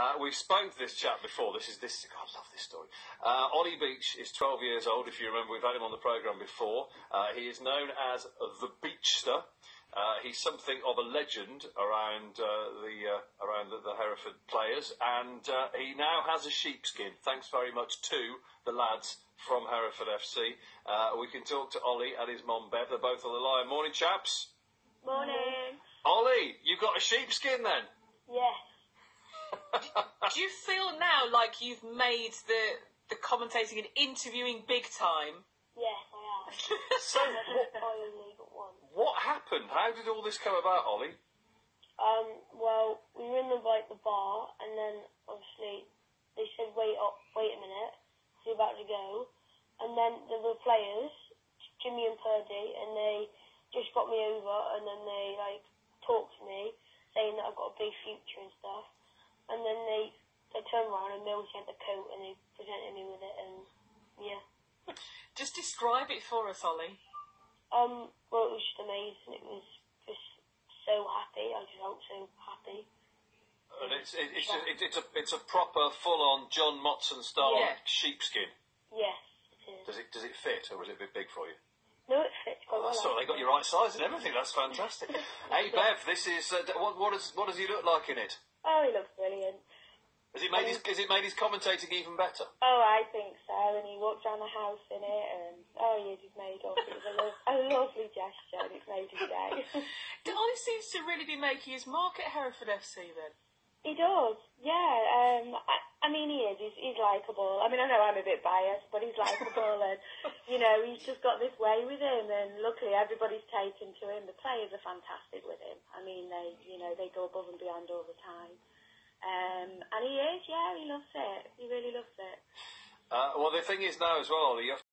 Uh, we've spoken to this chap before. This is this. God, I love this story. Uh, Ollie Beach is 12 years old. If you remember, we've had him on the program before. Uh, he is known as the Beachster. Uh, he's something of a legend around uh, the uh, around the, the, Hereford players, and uh, he now has a sheepskin. Thanks very much to the lads from Hereford FC. Uh, we can talk to Ollie and his mom Bev. They're both on the line. Morning, chaps. Morning. Ollie, you've got a sheepskin then? Do you feel now like you've made the the commentating and interviewing big time? Yes, I am. so, what, Oil League at one. what happened? How did all this come about, Ollie? Um, well, we were in the like the bar, and then obviously they said, "Wait up, wait a minute, we're about to go." And then there were players, Jimmy and Purdy, and they just got me over, and then they like talked to me, saying that I've got a big future and stuff. And then they they turned around and Mills had the coat, and they presented me with it, and yeah. Just describe it for us, Ollie. Um, well, it was just amazing. It was just so happy. I just felt so happy. And it's it, it's, just, it, it's a it's a proper full on John Motson style Yeah. sheepskin. Yes, it is. Does it does it fit or is it a bit big for you? No, it fits quite Oh, well. that's all. They got your right size and everything. That's fantastic. hey Bev, this is uh, what what does what does he look like in it? Oh, he looks brilliant. Has it made his has it made his commentating even better? Oh, I think so. And he walked around the house in it, and oh, he just made up. It was a, lo- a lovely gesture, and it's made his day. Ollie seems to really be making his mark at Hereford FC then. he does, yeah. Um, I, I mean, he is. He's, he's likable. I mean, I know I'm a bit biased, but he's likable, and you know, he's just got this way with him. And luckily, everybody's taken to him. The players are fantastic with him. I mean, they, you know, they go above and beyond all the time. Um, and he is, yeah, he loves it. He really loves it. Uh, well, the thing is now as well, you have